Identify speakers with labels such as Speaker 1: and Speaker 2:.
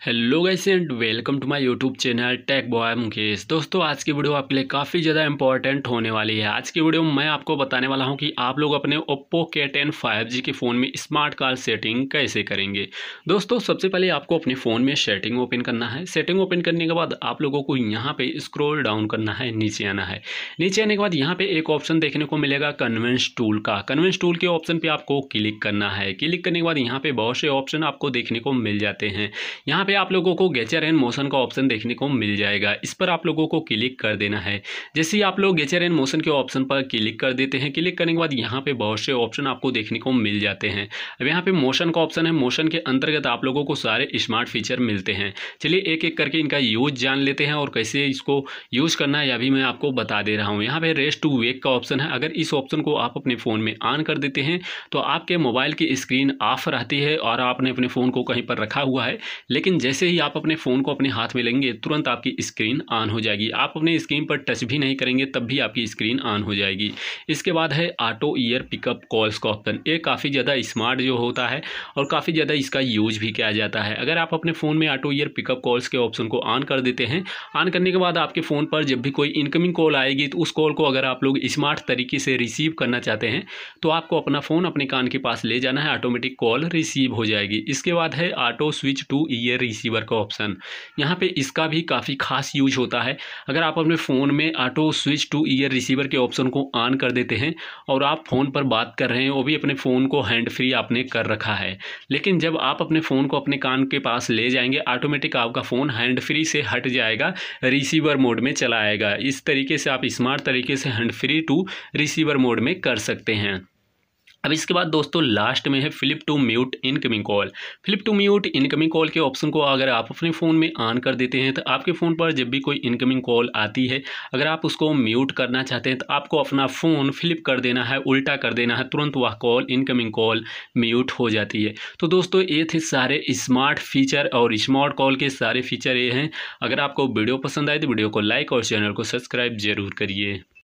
Speaker 1: Hello guys and welcome to my YouTube channel tech boy Mukesh. दोस्तों, आज की video आपके लिए काफ़ी ज़्यादा इंपॉर्टेंट होने वाली है। आज की वीडियो में मैं आपको बताने वाला हूँ कि आप लोग अपने ओप्पो के टेन फाइव जी के फ़ोन में स्मार्ट कॉल सेटिंग कैसे करेंगे। दोस्तों, सबसे पहले आपको अपने फ़ोन में सेटिंग ओपन करना है। सेटिंग ओपन करने के बाद आप लोगों को यहाँ पर स्क्रोल डाउन करना है, नीचे आना है। नीचे आने के बाद यहाँ पर एक ऑप्शन देखने को मिलेगा कन्वेंस टूल का। कन्वेंस टूल के ऑप्शन पर आपको क्लिक करना है। क्लिक करने के बाद यहाँ पर बहुत से ऑप्शन आपको देखने को मिल जाते हैं। यहाँ पे आप लोगों को गेचर एंड मोशन का ऑप्शन देखने को मिल जाएगा। इस पर आप लोगों को क्लिक कर देना है। जैसे ही आप लोग गेचर एंड मोशन के ऑप्शन पर क्लिक कर देते हैं क्लिक करने के बाद यहाँ पे बहुत से ऑप्शन आपको देखने को मिल जाते हैं। अब यहाँ पे मोशन का ऑप्शन है। मोशन के अंतर्गत आप लोगों को सारे स्मार्ट फीचर मिलते हैं। चलिए एक एक करके इनका यूज़ जान लेते हैं और कैसे इसको यूज़ करना है, यह भी मैं आपको बता दे रहा हूँ। यहाँ पे रेस्ट टू वेक का ऑप्शन है। अगर इस ऑप्शन को आप अपने फ़ोन में ऑन कर देते हैं तो आपके मोबाइल की स्क्रीन ऑफ़ रहती है और आपने अपने फ़ोन को कहीं पर रखा हुआ है। जैसे ही आप अपने फ़ोन को अपने हाथ में लेंगे, तुरंत आपकी स्क्रीन ऑन हो जाएगी। आप अपने स्क्रीन पर टच भी नहीं करेंगे, तब भी आपकी स्क्रीन ऑन हो जाएगी। इसके बाद है ऑटो ईयर पिकअप कॉल्स का ऑप्शन। ये काफ़ी ज़्यादा स्मार्ट जो होता है और काफ़ी ज़्यादा इसका यूज़ भी किया जाता है। अगर आप अपने फ़ोन में ऑटो ईयर पिकअप कॉल्स के ऑप्शन को ऑन कर देते हैं, ऑन करने के बाद आपके फ़ोन पर जब भी कोई इनकमिंग कॉल आएगी तो उस कॉल को अगर आप लोग स्मार्ट तरीके से रिसीव करना चाहते हैं तो आपको अपना फ़ोन अपने कान के पास ले जाना है, ऑटोमेटिक कॉल रिसीव हो जाएगी। इसके बाद है auto switch to ear receiver का ऑप्शन यहाँ पे इसका भी काफ़ी खास यूज़ होता है। अगर आप अपने फ़ोन में auto switch to ear receiver के ऑप्शन को ऑन कर देते हैं और आप फ़ोन पर बात कर रहे हैं, वो भी अपने फ़ोन को हैंड फ्री आपने कर रखा है। लेकिन जब आप अपने फ़ोन को अपने कान के पास ले जाएँगे ऑटोमेटिक आपका फ़ोन हैंड फ्री से हट जाएगा रिसीवर मोड में चला आएगा। इस तरीके से आप स्मार्ट तरीके से hand free to receiver mode में कर सकते हैं। अब इसके बाद दोस्तों लास्ट में है flip to mute incoming call flip to mute incoming call के ऑप्शन को अगर आप अपने फ़ोन में ऑन कर देते हैं तो आपके फ़ोन पर जब भी कोई इनकमिंग कॉल आती है, अगर आप उसको म्यूट करना चाहते हैं तो आपको अपना फ़ोन फ्लिप कर देना है, उल्टा कर देना है, तुरंत वह कॉल इनकमिंग कॉल म्यूट हो जाती है। तो दोस्तों, ये थे सारे स्मार्ट फीचर और स्मार्ट कॉल के सारे फीचर ये हैं। अगर आपको वीडियो पसंद आए तो वीडियो को लाइक और चैनल को सब्सक्राइब ज़रूर करिए।